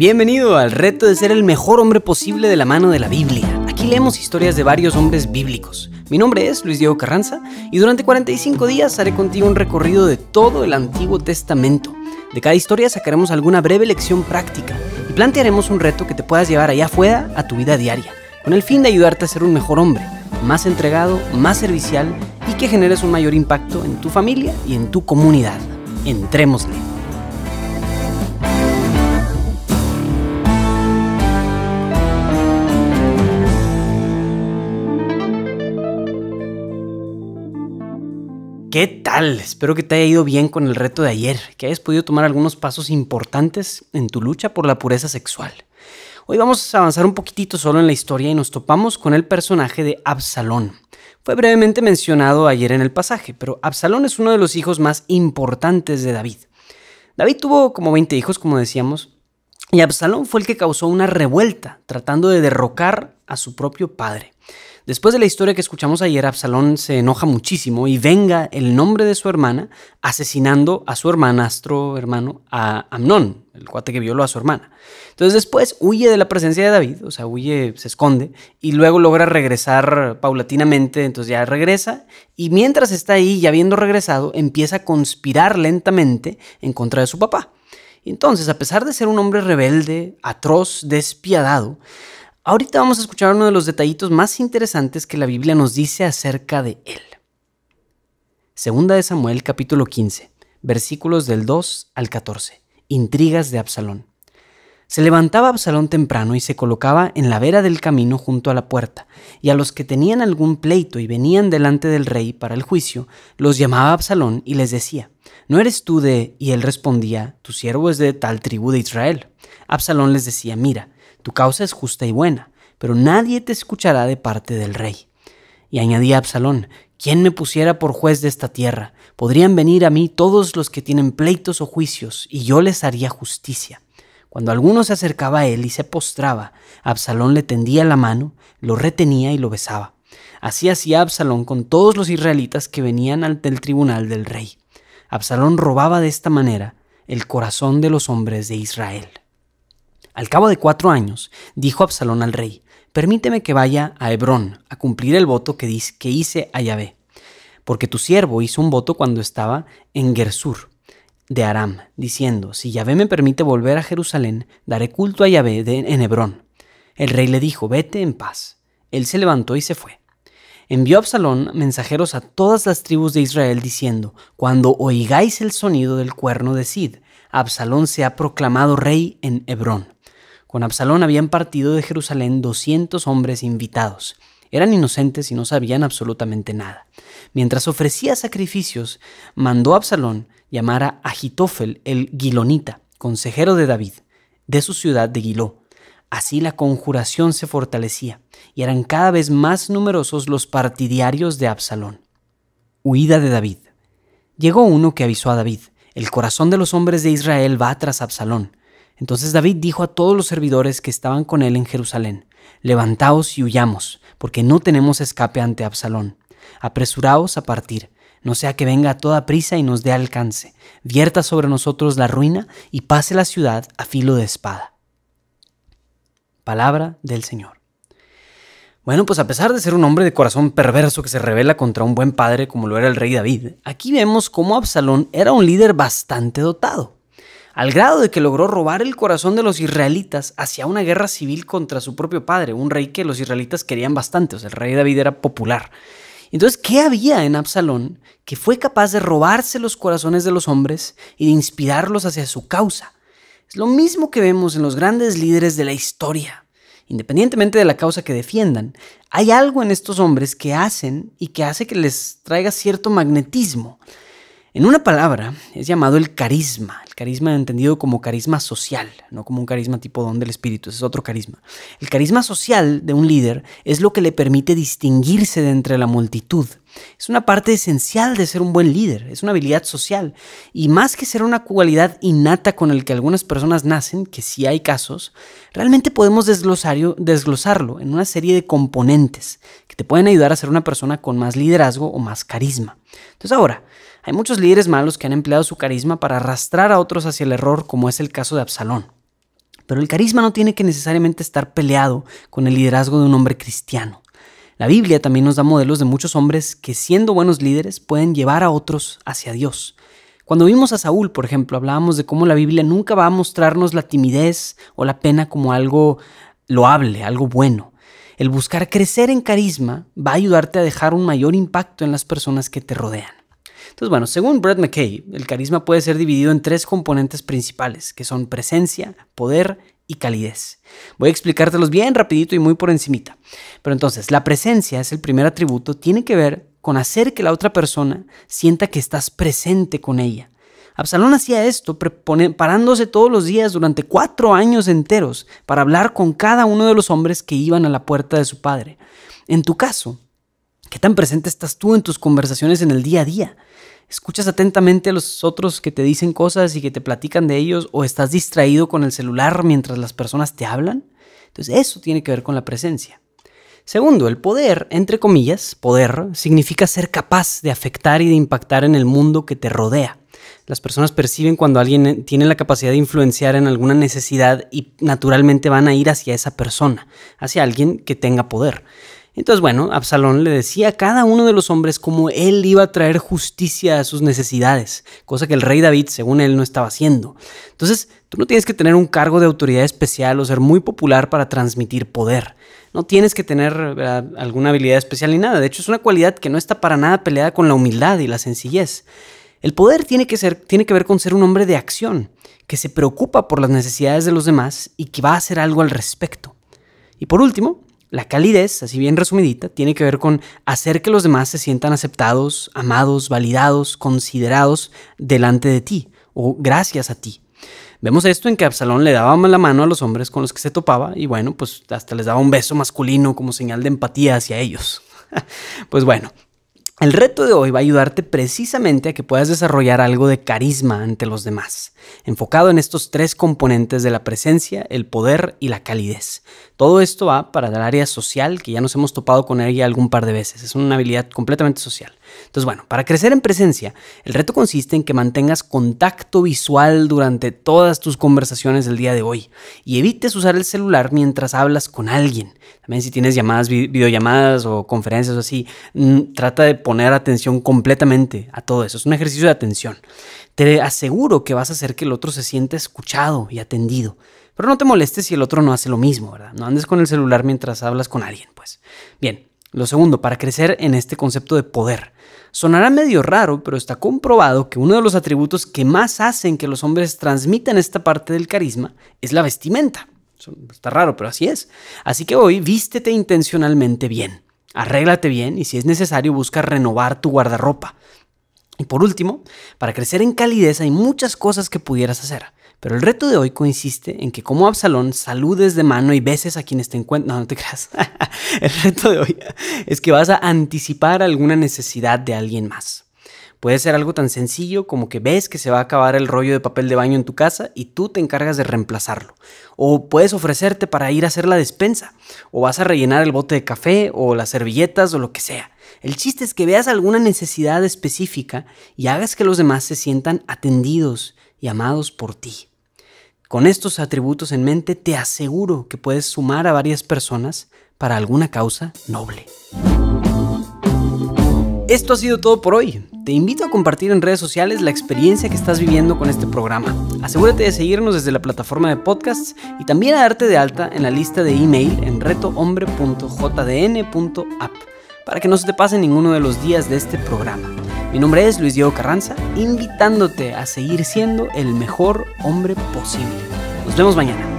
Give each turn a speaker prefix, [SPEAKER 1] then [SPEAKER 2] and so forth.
[SPEAKER 1] Bienvenido al reto de ser el mejor hombre posible de la mano de la Biblia. Aquí leemos historias de varios hombres bíblicos. Mi nombre es Luis Diego Carranza y durante 45 días haré contigo un recorrido de todo el Antiguo Testamento. De cada historia sacaremos alguna breve lección práctica y plantearemos un reto que te puedas llevar allá afuera a tu vida diaria, con el fin de ayudarte a ser un mejor hombre, más entregado, más servicial y que generes un mayor impacto en tu familia y en tu comunidad. Entrémosle. ¿Qué tal? Espero que te haya ido bien con el reto de ayer, que hayas podido tomar algunos pasos importantes en tu lucha por la pureza sexual. Hoy vamos a avanzar un poquitito solo en la historia y nos topamos con el personaje de Absalón. Fue brevemente mencionado ayer en el pasaje, pero Absalón es uno de los hijos más importantes de David. David tuvo como 20 hijos, como decíamos, y Absalón fue el que causó una revuelta, tratando de derrocar a su propio padre. Después de la historia que escuchamos ayer, Absalón se enoja muchísimo y venga el nombre de su hermana asesinando a su hermanastro hermano, a Amnón, el cuate que violó a su hermana. Entonces después huye de la presencia de David, o sea, huye, se esconde y luego logra regresar paulatinamente, entonces ya regresa y mientras está ahí, ya habiendo regresado, empieza a conspirar lentamente en contra de su papá. Entonces, a pesar de ser un hombre rebelde, atroz, despiadado, Ahorita vamos a escuchar uno de los detallitos más interesantes que la Biblia nos dice acerca de él. Segunda de Samuel capítulo 15, versículos del 2 al 14. Intrigas de Absalón. Se levantaba Absalón temprano y se colocaba en la vera del camino junto a la puerta, y a los que tenían algún pleito y venían delante del rey para el juicio, los llamaba Absalón y les decía, ¿no eres tú de? Y él respondía, tu siervo es de tal tribu de Israel. Absalón les decía, mira, tu causa es justa y buena, pero nadie te escuchará de parte del rey. Y añadía Absalón, ¿quién me pusiera por juez de esta tierra? Podrían venir a mí todos los que tienen pleitos o juicios, y yo les haría justicia. Cuando alguno se acercaba a él y se postraba, Absalón le tendía la mano, lo retenía y lo besaba. Así hacía Absalón con todos los israelitas que venían ante el tribunal del rey. Absalón robaba de esta manera el corazón de los hombres de Israel. Al cabo de cuatro años, dijo Absalón al rey, permíteme que vaya a Hebrón a cumplir el voto que, hice a Yahvé, porque tu siervo hizo un voto cuando estaba en Gersur de Aram, diciendo, si Yahvé me permite volver a Jerusalén, daré culto a Yahvé en Hebrón. El rey le dijo, vete en paz. Él se levantó y se fue. Envió Absalón mensajeros a todas las tribus de Israel diciendo, cuando oigáis el sonido del cuerno de Sid, Absalón se ha proclamado rey en Hebrón. Con Absalón habían partido de Jerusalén 200 hombres invitados. Eran inocentes y no sabían absolutamente nada. Mientras ofrecía sacrificios, mandó a Absalón llamar a Agitofel el Gilonita, consejero de David, de su ciudad de Giló. Así la conjuración se fortalecía y eran cada vez más numerosos los partidarios de Absalón. Huida de David. Llegó uno que avisó a David, el corazón de los hombres de Israel va tras Absalón. Entonces David dijo a todos los servidores que estaban con él en Jerusalén, Levantaos y huyamos, porque no tenemos escape ante Absalón. Apresuraos a partir, no sea que venga a toda prisa y nos dé alcance, vierta sobre nosotros la ruina y pase la ciudad a filo de espada. Palabra del Señor. Bueno, pues a pesar de ser un hombre de corazón perverso que se revela contra un buen padre como lo era el rey David, aquí vemos cómo Absalón era un líder bastante dotado al grado de que logró robar el corazón de los israelitas hacia una guerra civil contra su propio padre, un rey que los israelitas querían bastante, o sea, el rey David era popular. Entonces, ¿qué había en Absalón que fue capaz de robarse los corazones de los hombres y de inspirarlos hacia su causa? Es lo mismo que vemos en los grandes líderes de la historia. Independientemente de la causa que defiendan, hay algo en estos hombres que hacen y que hace que les traiga cierto magnetismo. En una palabra, es llamado el carisma. El carisma entendido como carisma social, no como un carisma tipo don del espíritu, es otro carisma. El carisma social de un líder es lo que le permite distinguirse de entre la multitud. Es una parte esencial de ser un buen líder, es una habilidad social. Y más que ser una cualidad innata con el que algunas personas nacen, que sí hay casos, realmente podemos desglosarlo en una serie de componentes que te pueden ayudar a ser una persona con más liderazgo o más carisma. Entonces ahora, hay muchos líderes malos que han empleado su carisma para arrastrar a otros hacia el error, como es el caso de Absalón. Pero el carisma no tiene que necesariamente estar peleado con el liderazgo de un hombre cristiano. La Biblia también nos da modelos de muchos hombres que siendo buenos líderes pueden llevar a otros hacia Dios. Cuando vimos a Saúl, por ejemplo, hablábamos de cómo la Biblia nunca va a mostrarnos la timidez o la pena como algo loable, algo bueno. El buscar crecer en carisma va a ayudarte a dejar un mayor impacto en las personas que te rodean. Entonces, bueno, según Brett McKay, el carisma puede ser dividido en tres componentes principales, que son presencia, poder y calidez. Voy a explicártelos bien rapidito y muy por encimita. Pero entonces, la presencia es el primer atributo, tiene que ver con hacer que la otra persona sienta que estás presente con ella. Absalón hacía esto parándose todos los días durante cuatro años enteros para hablar con cada uno de los hombres que iban a la puerta de su padre. En tu caso, ¿qué tan presente estás tú en tus conversaciones en el día a día? ¿Escuchas atentamente a los otros que te dicen cosas y que te platican de ellos o estás distraído con el celular mientras las personas te hablan? Entonces eso tiene que ver con la presencia. Segundo, el poder, entre comillas, poder, significa ser capaz de afectar y de impactar en el mundo que te rodea. Las personas perciben cuando alguien tiene la capacidad de influenciar en alguna necesidad y naturalmente van a ir hacia esa persona, hacia alguien que tenga poder. Entonces, bueno, Absalón le decía a cada uno de los hombres cómo él iba a traer justicia a sus necesidades, cosa que el rey David, según él, no estaba haciendo. Entonces, tú no tienes que tener un cargo de autoridad especial o ser muy popular para transmitir poder. No tienes que tener alguna habilidad especial ni nada. De hecho, es una cualidad que no está para nada peleada con la humildad y la sencillez. El poder tiene que, ser, tiene que ver con ser un hombre de acción, que se preocupa por las necesidades de los demás y que va a hacer algo al respecto. Y por último, la calidez, así bien resumidita, tiene que ver con hacer que los demás se sientan aceptados, amados, validados, considerados delante de ti o gracias a ti. Vemos esto en que Absalón le daba la mano a los hombres con los que se topaba y bueno, pues hasta les daba un beso masculino como señal de empatía hacia ellos. pues bueno, el reto de hoy va a ayudarte precisamente a que puedas desarrollar algo de carisma ante los demás, enfocado en estos tres componentes de la presencia, el poder y la calidez. Todo esto va para el área social, que ya nos hemos topado con ella algún par de veces. Es una habilidad completamente social. Entonces, bueno, para crecer en presencia, el reto consiste en que mantengas contacto visual durante todas tus conversaciones del día de hoy y evites usar el celular mientras hablas con alguien. También si tienes llamadas, videollamadas o conferencias o así, mm, trata de poner atención completamente a todo eso. Es un ejercicio de atención. Te aseguro que vas a hacer que el otro se sienta escuchado y atendido. Pero no te molestes si el otro no hace lo mismo, ¿verdad? No andes con el celular mientras hablas con alguien, pues. Bien, lo segundo, para crecer en este concepto de poder. Sonará medio raro, pero está comprobado que uno de los atributos que más hacen que los hombres transmitan esta parte del carisma es la vestimenta. Está raro, pero así es. Así que hoy vístete intencionalmente bien. Arréglate bien y si es necesario busca renovar tu guardarropa. Y por último, para crecer en calidez hay muchas cosas que pudieras hacer. Pero el reto de hoy consiste en que como Absalón saludes de mano y beses a quienes te encuentran. No, no te creas. el reto de hoy es que vas a anticipar alguna necesidad de alguien más. Puede ser algo tan sencillo como que ves que se va a acabar el rollo de papel de baño en tu casa y tú te encargas de reemplazarlo. O puedes ofrecerte para ir a hacer la despensa. O vas a rellenar el bote de café o las servilletas o lo que sea. El chiste es que veas alguna necesidad específica y hagas que los demás se sientan atendidos y amados por ti. Con estos atributos en mente te aseguro que puedes sumar a varias personas para alguna causa noble. Esto ha sido todo por hoy. Te invito a compartir en redes sociales la experiencia que estás viviendo con este programa. Asegúrate de seguirnos desde la plataforma de podcasts y también a darte de alta en la lista de email en retohombre.jdn.app para que no se te pase ninguno de los días de este programa. Mi nombre es Luis Diego Carranza, invitándote a seguir siendo el mejor hombre posible. Nos vemos mañana.